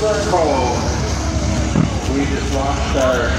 Cole. We just lost our...